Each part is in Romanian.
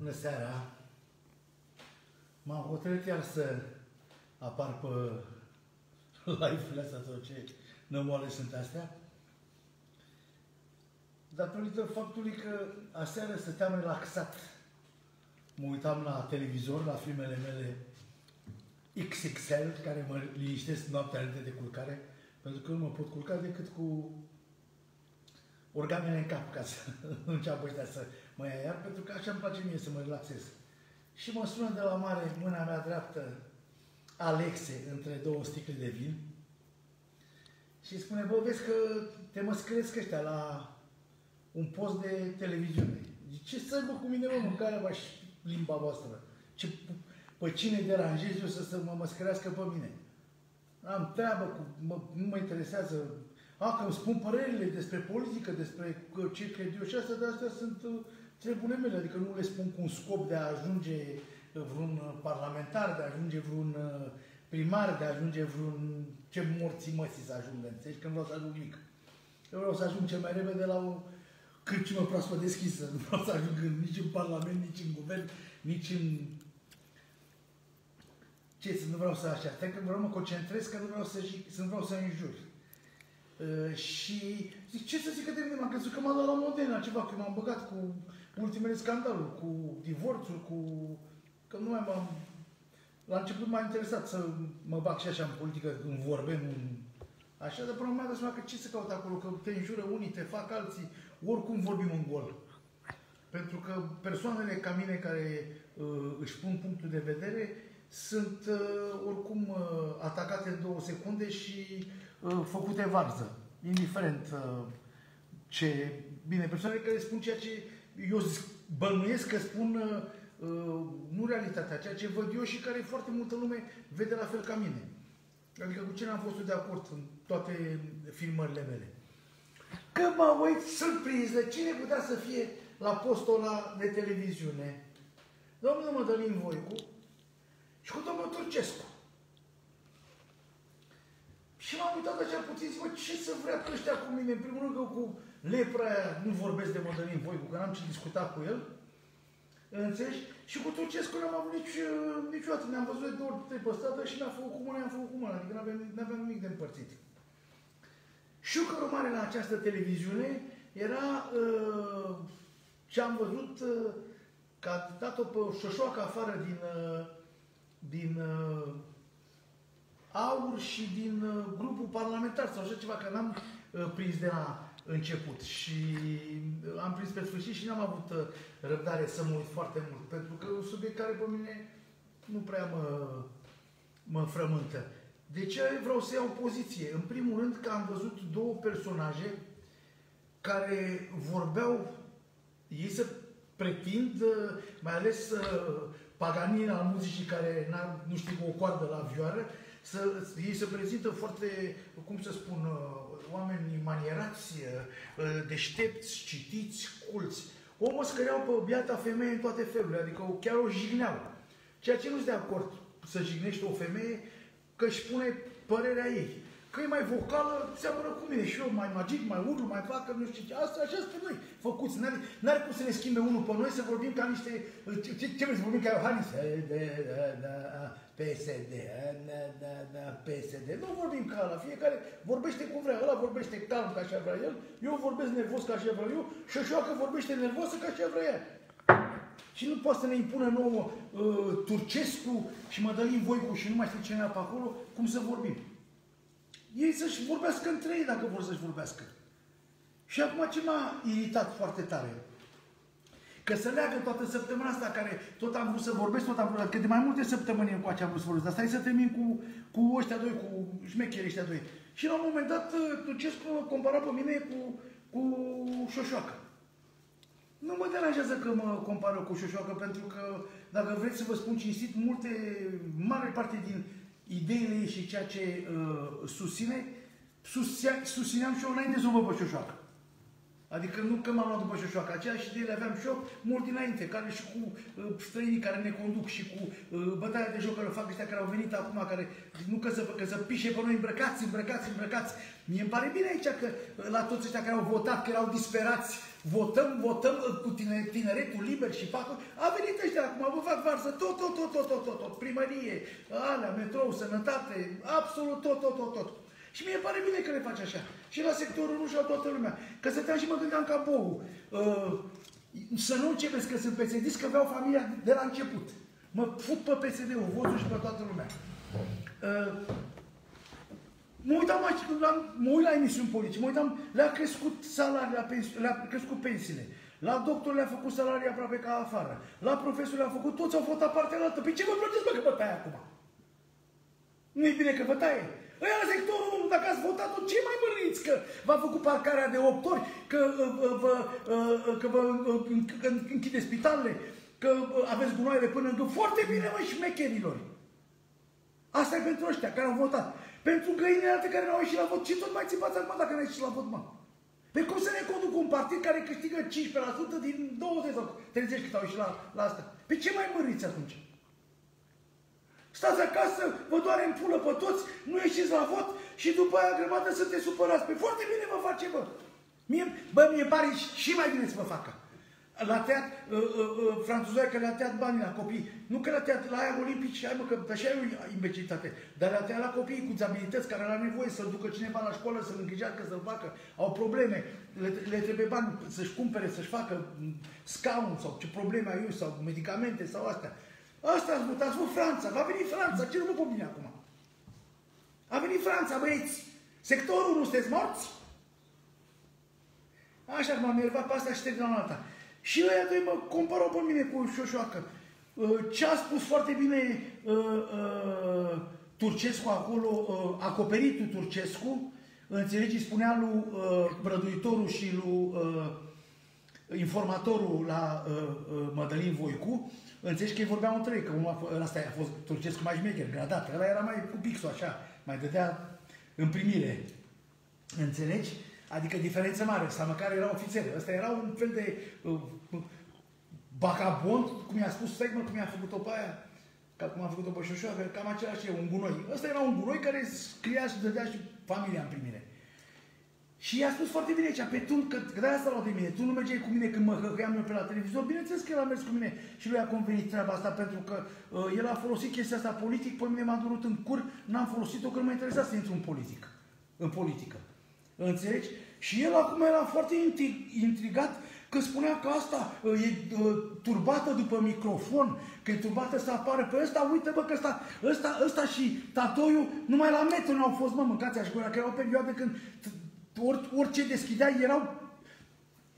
Bună seara! M-am hotărât iar să apar pe live-urile astea sau ce nămoale sunt astea. Datorită faptului că aseară stăteam relaxat. Mă uitam la televizor, la filmele mele XXL, care mă liniștesc noaptea înainte de culcare, pentru că nu mă pot culca decât cu organele în cap, ca să nu înceapă ăștia să mă ia iar, pentru că așa îmi place mie să mă relaxez. Și mă sună de la mare mâna mea dreaptă Alexe între două sticle de vin și spune, bă, vezi că te mă scriesc ăștia la un post de televiziune. Ce să bă cu mine, mă, mâncarea va și limba voastră? Ce, pe cine deranjez eu să, să mă măscărească pe mine? Am treabă cu, mă, nu mă interesează a, că îmi spun părerile despre politică, despre ce cred eu și astea, de astea sunt uh, trebune mele, adică nu le spun cu un scop de a ajunge vreun uh, parlamentar, de a ajunge vreun uh, primar, de a ajunge vreun ce morții măsii să ajungă, înțelegi? Că nu vreau să ajung mic. Eu vreau să ajung cel mai repede la o cârciumă proaspăt deschisă. Nu vreau să ajung nici în Parlament, nici în Guvern, nici în... Ce, să nu vreau să așa. Că vreau să mă concentrez, că nu vreau să, să nu vreau să înjur. Uh, și zic, ce să zică de mine? M-am crezut că m-a luat la Modena ceva, că m-am băgat cu ultimele scandaluri, cu divorțul, cu... Că nu mai m-am... La început m-a interesat să mă bag și așa în politică, în vorbe, nu Așa, dar până la urmă seama că ce să caut acolo, că te înjură unii, te fac alții, oricum vorbim în gol. Pentru că persoanele ca mine care uh, își pun punctul de vedere sunt uh, oricum uh, atacate în două secunde și uh, făcute varză. Indiferent uh, ce... Bine, persoanele care spun ceea ce eu bănuiesc că spun uh, uh, nu realitatea, ceea ce văd eu și care foarte multă lume vede la fel ca mine. Adică cu cine am fost de acord în toate filmările mele. Că mă uit surprins de cine putea să fie la postul ăla de televiziune. Domnul Mădălin Voicu și cu domnul Turcescu. Și m-am uitat așa puțin, zic, ce să vrea că ăștia cu mine? În primul rând că cu lepra aia nu vorbesc de Mădălin Voicu, că n-am ce discuta cu el. Înțelegi? Și cu Turcescu n-am avut nici, niciodată. Ne-am văzut de două ori, trei pe stradă și ne-a făcut cu mâna, ne-am făcut cu mâna. Adică n-aveam, n-aveam nimic de împărțit. Șucărul mare la această televiziune era uh, ce am văzut uh, că a dat-o pe șoșoacă afară din, uh, din uh, aur și din uh, grupul parlamentar sau așa ceva, că n-am uh, prins de la început și uh, am prins pe sfârșit și n-am avut uh, răbdare să mă uit foarte mult, pentru că e un subiect care pe mine nu prea mă, mă frământă. De ce vreau să iau poziție? În primul rând că am văzut două personaje care vorbeau, ei să pretind, uh, mai ales Paganini al muzicii care nu știu cu o coardă la vioară, să, ei se prezintă foarte, cum să spun, oameni manierați, uh, deștepți, citiți, culți. O măscăreau pe biata femeie în toate felurile, adică chiar o jigneau. Ceea ce nu-s de acord să jignești o femeie că își spune părerea ei. Că e mai vocală, seamănă cu mine și eu mai magic, mai urlu, mai fac, nu știu ce. Asta așa suntem noi, făcuți. N-are cum să ne schimbe unul pe noi, să vorbim ca niște... Ce, ce vrei să vorbim ca Iohannis? PSD, PSD. Nu vorbim ca ăla, fiecare vorbește cum vrea. Ăla vorbește calm ca așa vrea el, eu vorbesc nervos ca așa vreau eu și așa că vorbește nervosă ca așa vrea ea. Și nu poate să ne impună nouă uh, Turcescu și Mădălin Voicu și nu mai știu cine pe acolo, cum să vorbim ei să-și vorbească între ei dacă vor să-și vorbească. Și acum ce m-a iritat foarte tare? Că să leagă toată săptămâna asta care tot am vrut să vorbesc, tot am vrut, că de mai multe săptămâni cu acea am vrut să vorbesc, dar stai să termin cu, cu ăștia doi, cu șmecherii ăștia doi. Și la un moment dat Turcescu compara pe mine cu, cu Șoșoacă. Nu mă deranjează că mă compară cu Șoșoacă, pentru că, dacă vreți să vă spun cinstit, multe, mare parte din ideile ei și ceea ce uh, susține, susția, susțineam și eu înainte să o văd pe Șoșoacă. Adică nu că m-am luat după șoșoacă, aceeași idee le aveam și eu mult dinainte, care și cu uh, străinii care ne conduc și cu uh, bătaia de joc care o fac ăștia care au venit acum, care nu că să, că să pișe pe noi îmbrăcați, îmbrăcați, îmbrăcați. Mie îmi pare bine aici că uh, la toți ăștia care au votat, că erau disperați, votăm, votăm uh, cu tine, tineretul liber și fac. A venit ăștia acum, vă fac varsă, tot, tot, tot, tot, tot, tot, tot, primărie, alea, metrou, sănătate, absolut tot, tot, tot, tot. Și mie pare bine că le faci așa. Și la sectorul nu și la toată lumea. Că stăteam și mă gândeam ca bou. Uh, să nu începeți că sunt psd că vreau familia de la început. Mă fut pe PSD-ul, votul și pe toată lumea. Uh, mă uitam aici, la, mă uit la emisiuni politice, mă uitam, le-a crescut salariile, le-a, le crescut pensiile. La doctor le-a făcut salarii aproape ca afară. La profesor le-a făcut, toți au făcut partea la altă. Pe ce vă plăteți, bă, că vă taie acum? Nu e bine că vă taie. Ăia la sectorul 1, dacă ați votat-o, ce mai măriți? Că v-a făcut parcarea de 8 ori, că uh, uh, vă, uh, că vă închide spitalele, că aveți gunoaiele până în gând. Foarte bine, mă, șmecherilor. Asta e pentru ăștia care au votat. Pentru găinile alte care nu au ieșit la vot. Ce tot mai țipați acum dacă nu ai ieșit la vot, mă? Pe cum să ne conduc un partid care câștigă 15% din 20 sau 30 cât au ieșit la, la asta? Pe ce mai măriți atunci? Stați acasă, vă doare în pulă pe toți, nu ieșiți la vot și după aia grămadă să te supărați. Pe foarte bine vă face, bă. Mie, bă, mie pare și mai bine să vă facă. La teat, uh, uh, uh, franțuzoia că le-a tăiat banii la copii. Nu că le-a tăiat la aia olimpici, hai mă, că așa e o imbecilitate. Dar le-a tăiat la copii cu dizabilități care au nevoie să-l ducă cineva la școală, să-l îngrijească, să-l facă. Au probleme, le, le trebuie bani să-și cumpere, să-și facă scaun sau ce probleme au sau medicamente sau astea. Asta ați votat, ați vrut Franța, va veni Franța, ce nu vă convine acum? A venit Franța, băieți, sectorul nu sunteți morți? Așa m-am enervat pe asta și trec la alta. Și ăia doi mă compară pe mine cu șoșoacă. Uh, ce a spus foarte bine uh, uh, Turcescu acolo, uh, acoperitul Turcescu, înțelegi, spunea lui uh, Brăduitorul și lui uh, informatorul la uh, uh, Mădălin Voicu, Înțelegi că ei vorbeau între ei, că unul ăsta a fost turcesc mai șmecher, gradat, ăla era mai cu pixul așa, mai dădea în primire. Înțelegi? Adică diferență mare, sau măcar era ofițer. Ăsta era un fel de uh, bacabond, cum i-a spus Stegman, cum i-a făcut-o pe aia, ca cum a făcut-o pe Șoșoacă, cam același e, un gunoi. Ăsta era un gunoi care scria și dădea și familia în primire. Și i-a spus foarte bine aici, pe tu, că, că de-aia asta de mine, tu nu mergeai cu mine când mă hăhăiam eu pe la televizor, bineînțeles că el a mers cu mine și lui a convenit treaba asta pentru că uh, el a folosit chestia asta politic, pe mine m-a durut în cur, n-am folosit-o că nu mă interesa să intru în politic, în politică. Înțelegi? Și el acum era foarte intrigat că spunea că asta uh, e uh, turbată după microfon, că e turbată să apară pe ăsta, uite bă că ăsta, ăsta, ăsta și tatoiul numai la metru nu au fost, mă, mâncați așa, că era o perioadă când Or, orice deschidea erau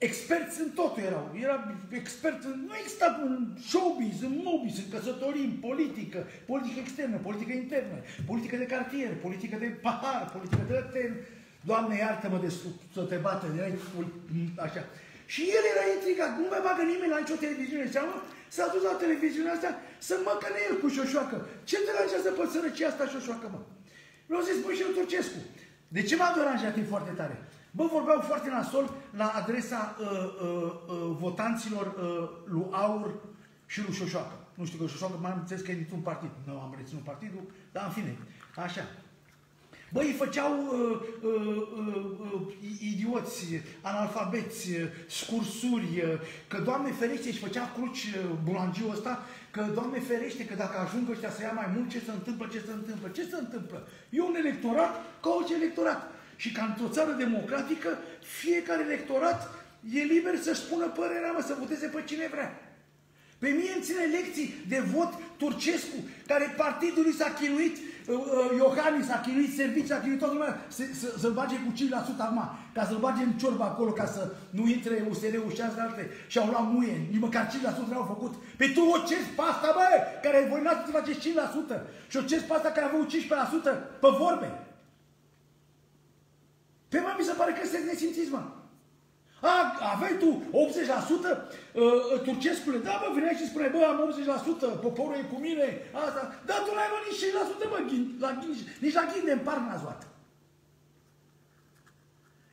experți în totul erau. Era expert în, nu exista în showbiz, în mobiz, în căsătorii, în politică, politică externă, politică internă, politică de cartier, politică de pahar, politică de ten. Doamne, iartă-mă de să te bată, erai așa. Și el era intrigat, nu mai bagă nimeni la nicio televiziune. Seamă, s-a dus la televiziunea asta să măcăne el cu șoșoacă. Ce te deranjează pe sărăcia asta șoșoacă, mă? Vreau să-i spun și eu Turcescu. De ce m-a deranjat e foarte tare? Bă, vorbeau foarte nasol la adresa uh, uh, uh, votanților uh, lui Aur și lui Șoșoacă. Nu știu că Șoșoacă m-am înțeles că e dintr-un partid. Nu am reținut partidul, dar în fine. Așa. Băi, îi făceau uh, uh, uh, uh, idioți, analfabeți, uh, scursuri, uh, că, Doamne ferește, își făcea cruci uh, bulangiul ăsta, că, Doamne ferește, că dacă ajung ăștia să ia mai mult, ce se întâmplă, ce se întâmplă, ce se întâmplă? E un electorat ca orice electorat. Și ca într-o țară democratică, fiecare electorat e liber să-și spună părerea, mă, să voteze pe cine vrea. Pe mie îmi ține lecții de vot Turcescu, care partidul lui s-a chinuit Uh, uh, Iohannis a chinuit servicii, a chinuit toată lumea să, să, să-l bage cu 5% acum, ca să-l bage în ciorba acolo, ca să nu intre USR-ul și alte și au luat muie, nici măcar 5% n-au făcut. Pe tu o cerți pe asta, bă, care ai voinat să faceți 5% și o cerți pe asta care a avut 15% pe vorbe. Pe mă, mi se pare că este nesimțiți, mă. A, aveai tu 80% uh, turcescule? Da, bă, venea și spune, bă, am 80%, poporul e cu mine, asta. Da, tu n-ai luat nici 6%, bă, la, nici, nici la ghinde în par n-ați luat.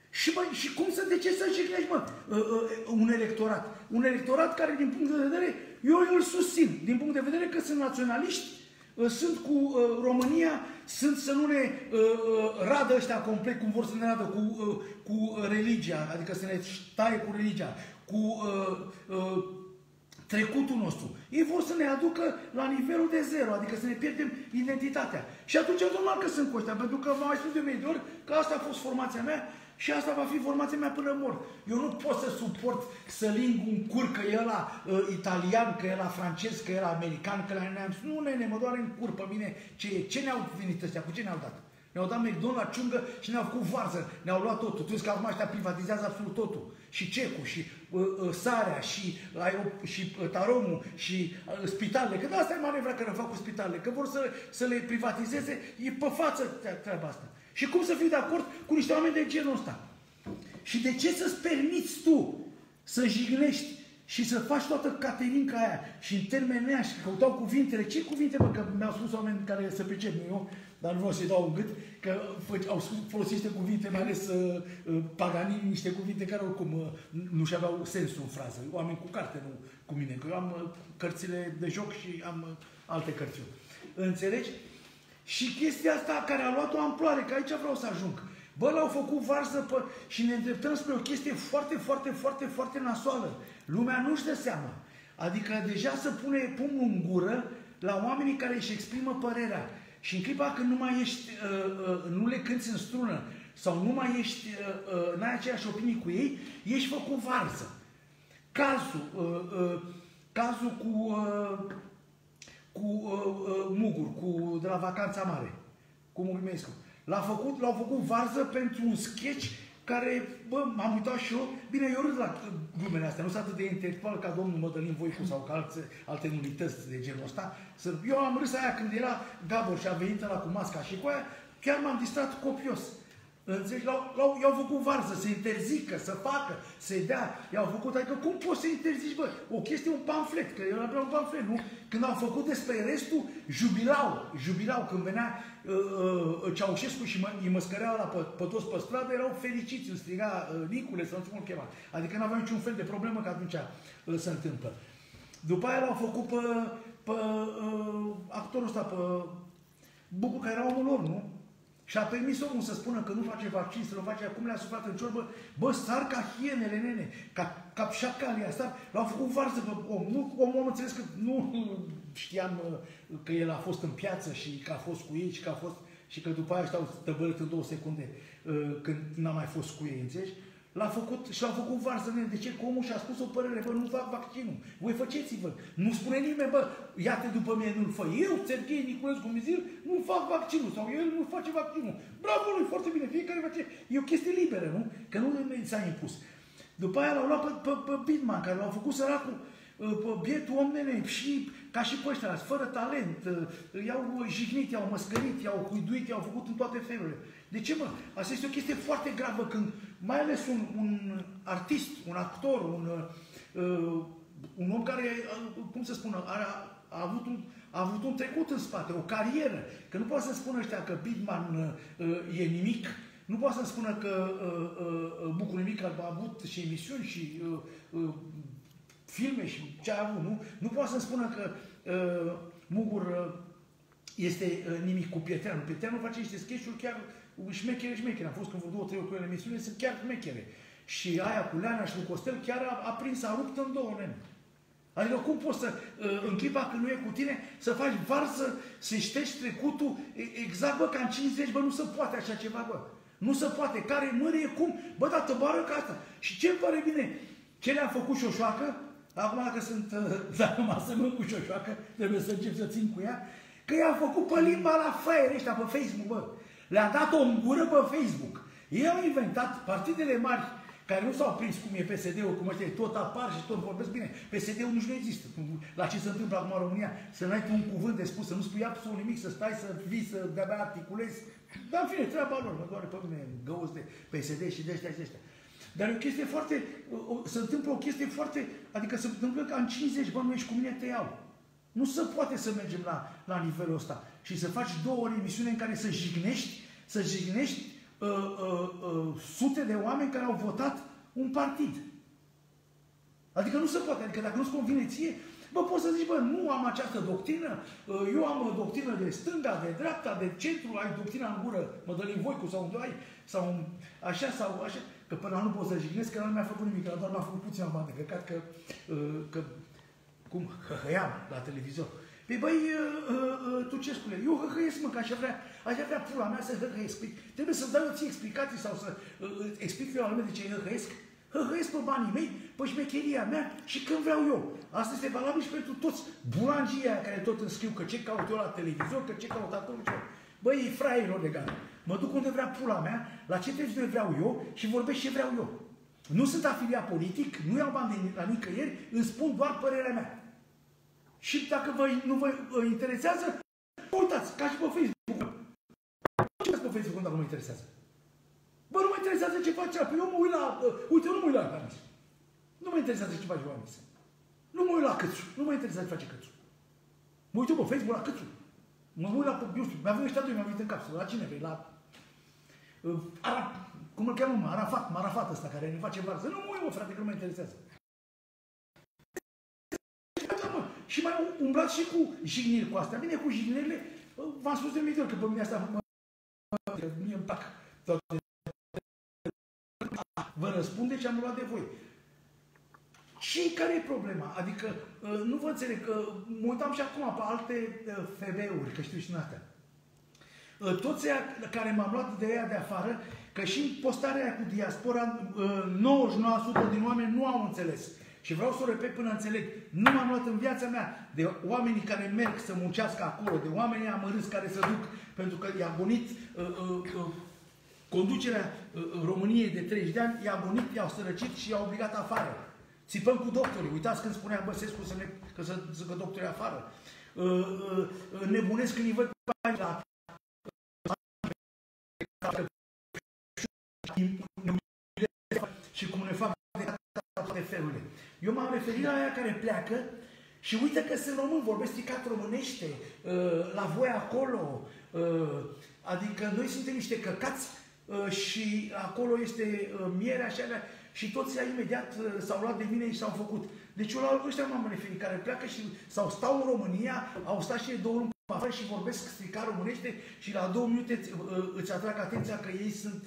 Și, bă, și cum să, de ce să jignești, mă, uh, uh, un electorat? Un electorat care, din punct de vedere, eu îl susțin, din punct de vedere că sunt naționaliști, uh, sunt cu uh, România, sunt să nu ne uh, uh, radă ăștia complet cum vor să ne radă cu, uh, cu religia, adică să ne taie cu religia, cu uh, uh, trecutul nostru. Ei vor să ne aducă la nivelul de zero, adică să ne pierdem identitatea. Și atunci normal că sunt cu ăștia, pentru că v-am mai spus de mii de ori că asta a fost formația mea și asta va fi formația mea până mor. Eu nu pot să suport să ling un cur că e la uh, italian, că e la francez, că e la american, că la neamț. Nu, nene, mă doare în cur pe mine ce e. Ce ne-au venit ăștia? Cu ce ne-au dat? Ne-au dat McDonald's la ciungă și ne-au făcut varză. Ne-au luat totul. Tu că acum ăștia privatizează absolut totul. Și cecul, și uh, uh, sarea, și, uh, și uh, taromul, și uh, spitalele. Că de asta e manevra care fac cu spitalele. Că vor să, să le privatizeze. E pe față treaba asta. Și cum să fiu de acord cu niște oameni de genul ăsta? Și de ce să-ți permiți tu să jignești și să faci toată caterinca aia și în termeni și căutau cuvintele. Ce cuvinte, mă, că mi-au spus oameni care se pricep, nu eu, dar nu vreau să-i dau în gât, că au folosit niște cuvinte, mai ales uh, uh, paganii, niște cuvinte care oricum uh, nu și aveau sensul în frază. Oameni cu carte, nu cu mine, că eu am uh, cărțile de joc și am uh, alte cărți. Înțelegi? Și chestia asta care a luat o amploare, că aici vreau să ajung. Bă, l-au făcut varză pe... și ne îndreptăm spre o chestie foarte, foarte, foarte, foarte nasoală. Lumea nu-și dă seama. Adică deja să pune pumnul în gură la oamenii care își exprimă părerea. Și în clipa când nu mai ești, uh, uh, nu le cânti în strună sau nu mai ești, uh, uh, n-ai aceeași opinii cu ei, ești făcut varză. Cazul, uh, uh, cazul cu uh, cu uh, uh, Mugur, cu, de la Vacanța Mare, cu Mugrimescu. L-a făcut, l-au făcut varză pentru un sketch care, bă, m-am uitat și eu, bine, eu râd la glumele astea, nu sunt atât de intelectual ca domnul Mădălin Voicu sau ca alte, alte nulități de genul ăsta. Eu am râs aia când era Gabor și a venit la cu masca și cu aia, chiar m-am distrat copios. Înțelegi? L-au, i-au făcut varză, să interzică, să facă, să-i dea. I-au făcut, adică cum poți să interzici, bă? O chestie, un pamflet, că eu aveam un pamflet, nu? Când au făcut despre restul, jubilau, jubilau. Când venea uh, uh, Ceaușescu și mă, îi măscărea la pe, pe toți pe stradă, erau fericiți, îl striga uh, Nicule sau nu știu cum chema. Adică nu aveau niciun fel de problemă că atunci uh, se întâmplă. După aia l-au făcut pe, pe uh, actorul ăsta, pe Bucu, care era omul lor, nu? Și a permis omul să spună că nu face vaccin, să nu face, acum le-a suflat în ciorbă, bă, sar ca hienele, nene, ca, ca șacalii asta, l-au făcut varză pe om. Nu, omul am înțeles că nu știam uh, că el a fost în piață și că a fost cu ei și că a fost și că după aia stau tăbărât în două secunde uh, când n-a mai fost cu ei, înțelegi? L-a făcut și l-a făcut varză de ce? Că omul și-a spus o părere, bă, nu fac vaccinul. Voi faceți-vă. Nu spune nimeni, bă, iată după mine nu-l fă. Eu, Serghei Niculescu Mizil, nu fac vaccinul. Sau el nu face vaccinul. Bravo lui, foarte bine. Fiecare face. E o chestie liberă, nu? Că nu s-a impus. După aia l-au luat pe, pe, pe Bitman, care l-au făcut săracul pe bietul om nene, și ca și pe ăștia, fără talent, i-au jignit, i-au măscărit, i-au huiduit, i-au făcut în toate felurile. De ce, mă? Asta este o chestie foarte gravă când mai ales un, un artist, un actor, un, uh, un om care, uh, cum să spună, are, a, avut un, a avut un trecut în spate, o carieră. Că nu poate să spună ăștia că Bidman uh, e nimic, nu poate să spună că uh, uh, Bucur Nimic a avut și emisiuni și uh, uh, filme și ce a avut, nu? Nu poate să spună că uh, Mugur uh, este uh, nimic cu Pietreanu. Pietreanu face niște sketch chiar șmechere, șmechere. Am fost când vreo două, trei ori cu el în emisiune, sunt chiar șmechere. Și aia cu Leana și cu Costel chiar a, a prins, a rupt în două, nene. Adică cum poți să, uh, în clipa când nu e cu tine, să faci varză, să ștești trecutul exact, bă, ca în 50, bă, nu se poate așa ceva, bă. Nu se poate. Care mârie, cum? Bă, dar tăbară ca asta. Și ce îmi pare bine? Ce le-a făcut șoșoacă? Acum dacă sunt, uh, dacă mă asemăn cu șoșoacă, trebuie să încep să țin cu ea. Că i-a făcut pe limba la faier ăștia pe Facebook, bă. Le-a dat-o în gură pe Facebook. Ei au inventat partidele mari care nu s-au prins cum e PSD-ul, cum ăștia, tot apar și tot vorbesc bine. PSD-ul nu există. La ce se întâmplă acum în România, să n-ai tu un cuvânt de spus, să nu spui absolut nimic, să stai să vii, să de-abia articulezi. Dar în fine, treaba lor, mă doare pe mine găuți de PSD și de ăștia și de ăștia. Dar e o chestie foarte, se întâmplă o chestie foarte, adică se întâmplă ca în 50, bă, nu ești cu mine, te iau. Nu se poate să mergem la, la nivelul ăsta și să faci două ori emisiune în care să jignești, să jignești uh, uh, uh, sute de oameni care au votat un partid. Adică nu se poate. Adică dacă nu-ți convine ție, bă, poți să zici, bă, nu am această doctrină, uh, eu am o doctrină de stânga, de dreapta, de centru, ai doctrina în gură, Mădălin Voicu sau ai, sau așa, sau așa. Că până la nu pot să jignesc, că nu mi-a făcut nimic, că doar mi-a făcut puțin bani de căcat, că, uh, că cum hăhăiam la televizor. Păi băi, uh, uh, tu ce spune? Eu hăhăiesc, mă, că aș vrea, aș vrea pula mea să hăhăiesc. Păi, trebuie să dau eu ție explicații sau să uh, explic eu la lume de ce hăhăiesc? Hăhăiesc pe banii mei, pe șmecheria mea și când vreau eu. Asta este valabil și pentru toți bulangii care tot îmi scriu că ce caut eu la televizor, că ce caut acolo, ce... Băi, fraierilor de gana. Mă duc unde vrea pula mea, la ce televizor vreau eu și vorbesc ce vreau eu. Nu sunt afiliat politic, nu iau bani la nicăieri, îmi spun doar părerea mea. Și dacă vă, nu vă interesează, uitați, ca și pe Facebook. Ce pe Facebook dacă nu mă interesează? Bă, nu mă interesează ce face Păi eu mă uit la... Uh, uite, eu nu mă uit la Iohannis. Nu mă interesează ce face Iohannis. Nu mă uit la Cățu. Nu mă interesează ce face Cățu. Mă uit eu pe Facebook la Cățu. Mă uit la... Eu știu, mi-a venit ăștia doi, mi-a venit în cap. La cine vrei? La... Uh, Arab, cum îl cheamă, mă? Arafat, Marafat ăsta care ne face varză. Nu mă uit, mă, frate, că nu mă interesează. Și mai umblați și cu jigniri cu astea. Bine, cu jignirile, v-am spus de mii că pe mine asta mă, mie îmi plac toate. Vă răspunde ce am luat de voi. Și care e problema? Adică, nu vă înțeleg, că mă uitam și acum pe alte FB-uri, că știu și în astea. Toți care m-am luat de ea de afară, că și în postarea aia cu diaspora, 99% din oameni nu au înțeles. Și vreau să o repet până înțeleg. Nu m-am luat în viața mea de oamenii care merg să muncească acolo, de oamenii amărâți care se duc pentru că i-a gonit uh, uh, uh, conducerea uh, României de 30 de ani, i-a gonit, i-au sărăcit și i-au obligat afară. Țipăm cu doctorii. Uitați când spunea Băsescu să ne, că să zică doctorii afară. Uh, uh, nebunesc când îi văd pe la și cum ne fac de toate felurile. Eu m-am referit la aia care pleacă și uite că sunt român, vorbesc stricat românește, uh, la voi acolo, uh, adică noi suntem niște căcați uh, și acolo este mierea și alea și toți imediat s-au luat de mine și s-au făcut. Deci eu la ăștia m-am referit, care pleacă și, sau stau în România, au stat și două luni afară și vorbesc stricat românește și la două minute îți atrag atenția că ei sunt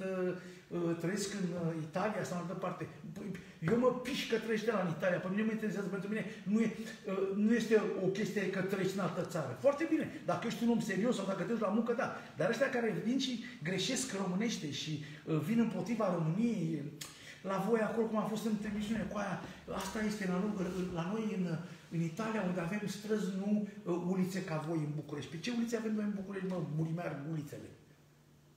Uh, trăiesc în uh, Italia sau în altă parte. Păi, eu mă piș că trăiește la în Italia. Pe mine mă interesează, pentru mine nu, e, uh, nu este o chestie că trăiești în altă țară. Foarte bine. Dacă ești un om serios sau dacă te duci la muncă, da. Dar ăștia care vin și greșesc românește și vin împotriva României, la voi acolo, cum a fost în televiziune, cu aia, asta este la, la noi în, în Italia, unde avem străzi, nu ulițe ca voi în București. Pe ce ulițe avem noi în București, mă, murimear ulițele?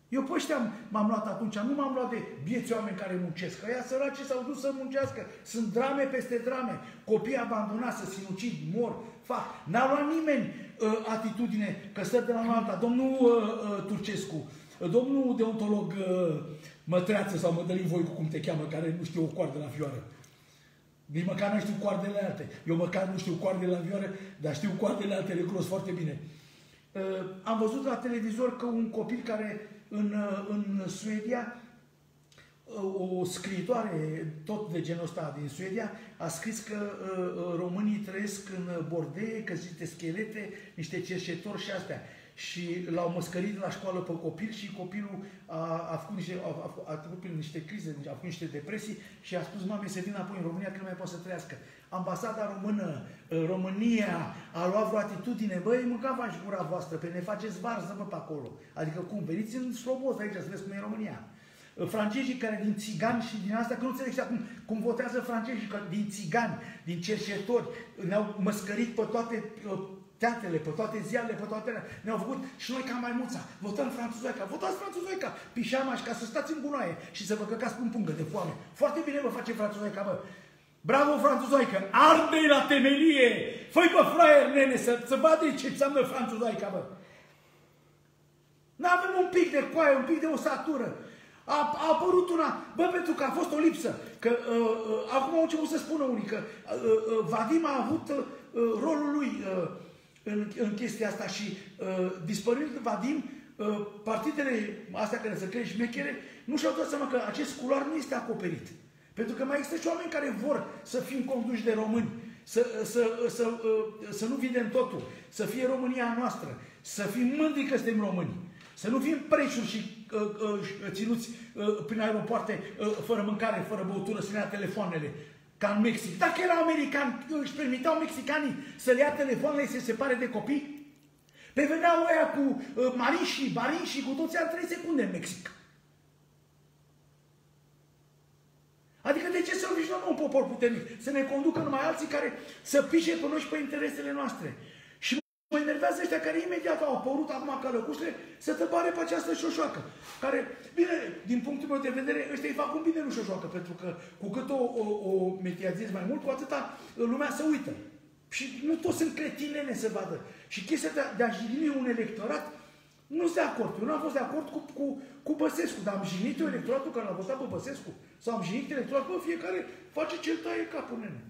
Eu pe ăștia m-am luat atunci, nu m-am luat de vieți oameni care muncesc. Ăia săraci s-au dus să muncească. Sunt drame peste drame. Copii abandonați, să sinucid, mor, fac. N-a luat nimeni uh, atitudine că stă de la un alta. Domnul uh, uh, Turcescu, uh, domnul deontolog uh, Mătreață sau Mădălin Voicu, cum te cheamă, care nu știu o coardă la vioară. Nici măcar nu știu coardele alte. Eu măcar nu știu coardele la vioară, dar știu coardele alte, le cunosc foarte bine. Uh, am văzut la televizor că un copil care în, în Suedia, o scriitoare tot de genul ăsta din Suedia a scris că uh, românii trăiesc în bordee, că niște schelete, niște cerșetori și astea. Și l-au măscărit la școală pe copil și copilul a, a făcut niște, a, a, a trecut prin niște crize, a făcut niște depresii și a spus mamei să vină apoi în România că nu mai poate să trăiască. Ambasada română, România a luat vreo atitudine, băi, mâncava-și gura voastră, pe ne faceți varză, bă, pe acolo. Adică cum, veniți în slobos aici să vezi cum e România. Francezii care din țigani și din asta, că nu înțeleg acum cum votează francezii, că din țigani, din cerșetori, ne-au măscărit pe toate teatrele, pe toate ziarele, pe toate ne-au făcut și noi ca maimuța, votăm franțuzoica, votați franțuzoica, pișamaș, ca să stați în gunoaie și să vă căcați în pungă de foame. Foarte bine vă face franțuzoica, bă. Bravo, franțuzoică! arde la temelie! Făi pe fraier, nene, să, să vadă ce înseamnă franțuzoica, bă! N-avem un pic de coaie, un pic de osatură. A, a apărut una, bă, pentru că a fost o lipsă. Că uh, uh, acum au început să spună unii că uh, uh, Vadim a avut uh, rolul lui uh, în, în chestia asta și uh, dispărând Vadim, uh, partidele astea care se crește șmechere nu și-au dat seama că acest culoar nu este acoperit. Pentru că mai există și oameni care vor să fim conduși de români, să, să, să, uh, să nu videm totul, să fie România noastră, să fim mândri că suntem români, să nu fim preșuri și uh, uh, ținuți uh, prin aeropoarte uh, fără mâncare, fără băutură, să ne ia telefoanele, ca în Mexic. Dacă erau americani, își permiteau mexicanii să le ia telefoanele și să se separe de copii? Pe veneau ăia cu uh, marișii, barișii, cu toți în 3 secunde în Mexic. Adică de ce să nu un popor puternic? Să ne conducă numai alții care să pișe pe noi și pe interesele noastre. Și mă enervează ăștia care imediat au apărut acum călăcușele să tăbare pe această șoșoacă. Care, bine, din punctul meu de vedere, ăștia îi fac un bine nu șoșoacă, pentru că cu cât o, o, o mediatezi mai mult, cu atâta lumea se uită. Și nu toți sunt cretinene să vadă. Și chestia de a, de a jigni un electorat, nu sunt de acord. Eu nu am fost de acord cu, cu, cu Băsescu, dar am jignit eu electoratul care l-a votat pe Băsescu. Sau am jignit electoratul, pe fiecare face ce taie capul nene.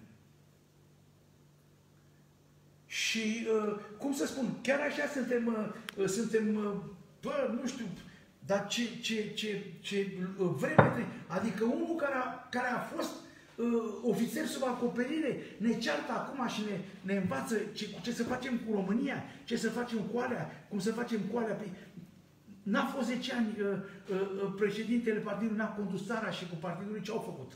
Și, uh, cum să spun, chiar așa suntem, uh, uh, suntem uh, bă, nu știu, dar ce, ce, ce, ce uh, vreme, adică unul care a, care a fost uh, ofițer sub acoperire, ne ceartă acum și ne, ne învață ce, ce să facem cu România, ce să facem cu alea, cum să facem cu alea. Păi, n-a fost 10 ani uh, uh, uh, președintele partidului, n-a condus țara și cu partidul ce au făcut?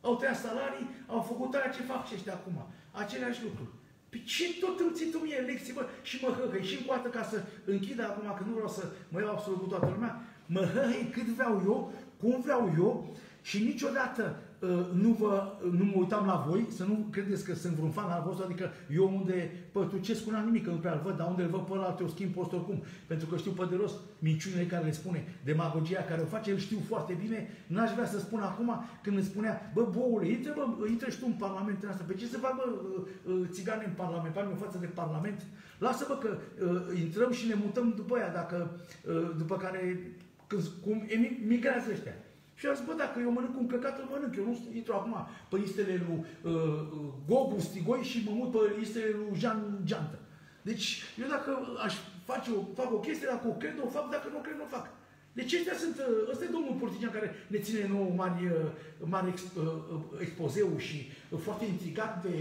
Au tăiat salarii, au făcut aia ce fac și ăștia acum. Aceleași lucruri. Pe ce tot îmi ții tu mie lecții, bă? Și mă hăhăi și încoată ca să închid acum, că nu vreau să mă iau absolut cu toată lumea, mă hăhăi cât vreau eu, cum vreau eu și niciodată uh, nu, vă, nu mă uitam la voi, să nu credeți că sunt vreun fan al vostru, adică eu unde Pătucescu n-am nimic, că nu prea îl văd, dar unde îl văd pe ăla, te o schimb post oricum, pentru că știu pe de rost minciunile care le spune, demagogia care o face, îl știu foarte bine, n-aș vrea să spun acum când îmi spunea, bă, boule, intră, bă, intră și tu în Parlamentul ăsta, pe ce să fac, bă, uh, uh, țigane în Parlament, în față de Parlament, lasă, bă, că uh, intrăm și ne mutăm după aia, dacă, uh, după care, când, cum emigrează ăștia. Și a zis, bă, dacă eu mănânc un căcat, îl mănânc. Eu nu intru acum pe listele lui uh, uh, Gogu Stigoi și mă mut pe listele lui Jean Geantă. Deci, eu dacă aș face o, fac o chestie, dacă o cred, o fac, dacă nu cred, nu o fac. Deci ăștia sunt, uh, ăsta e domnul politician care ne ține nouă mari, uh, mari ex, expozeu și foarte intrigat de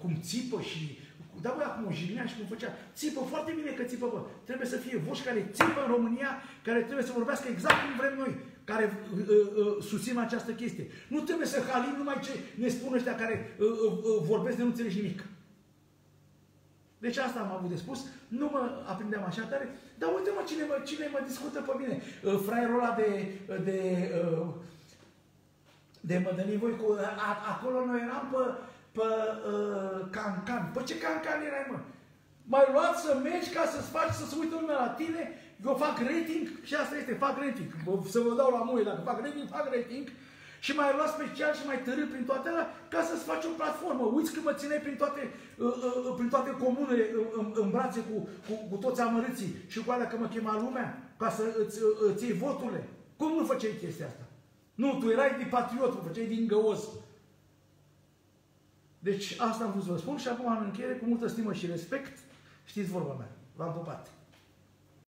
cum țipă și da, bă, acum o jignea și cum făcea. Țipă foarte bine că țipă, bă. Trebuie să fie voci care țipă în România, care trebuie să vorbească exact cum vrem noi care uh, uh, susțin această chestie. Nu trebuie să halim numai ce ne spun ăștia care uh, uh, uh, vorbesc de nu înțelegi nimic. Deci asta am avut de spus, nu mă aprindeam așa tare, dar uite-mă cine mă, cine mă discută pe mine. Uh, fraierul ăla de, de, uh, de Mădălin Voicu, acolo noi eram pe, pe uh, cancan. Păi ce cancan erai, mă? Mai luat să mergi ca să-ți faci, să se uită lumea la tine eu fac rating și asta este, fac rating. Să vă dau la muie, dacă fac rating, fac rating. Și mai luat special și mai tărât prin toate alea ca să-ți faci o platformă. Uiți că mă țineai prin toate, uh, uh, uh prin toate comunele uh, în, în brațe cu, cu, cu toți amărâții și cu alea că mă chema lumea ca să îți, uh, îți iei voturile. Cum nu făceai chestia asta? Nu, tu erai din patriot, tu făceai din găos. Deci asta am vrut să vă spun și acum în încheiere, cu multă stimă și respect, știți vorba mea. V-am pupat.